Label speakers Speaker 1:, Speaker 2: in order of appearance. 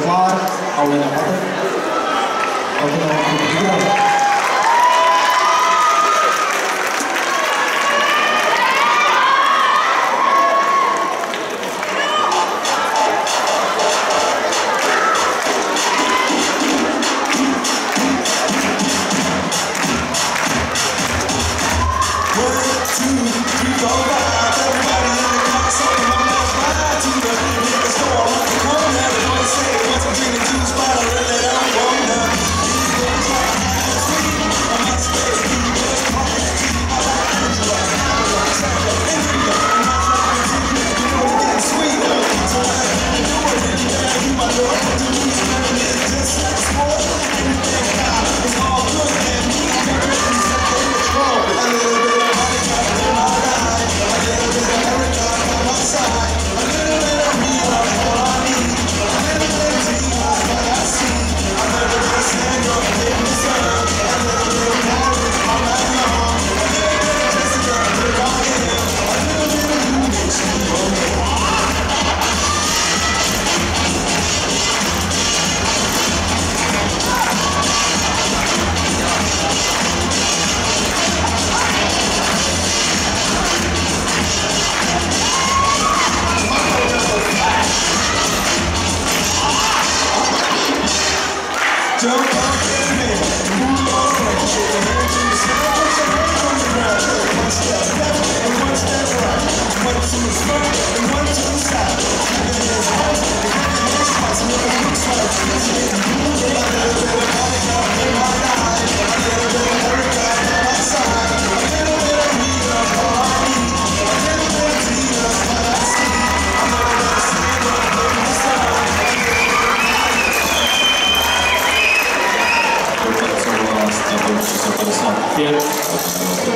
Speaker 1: klaar. Alleen naar Don't Obrigado.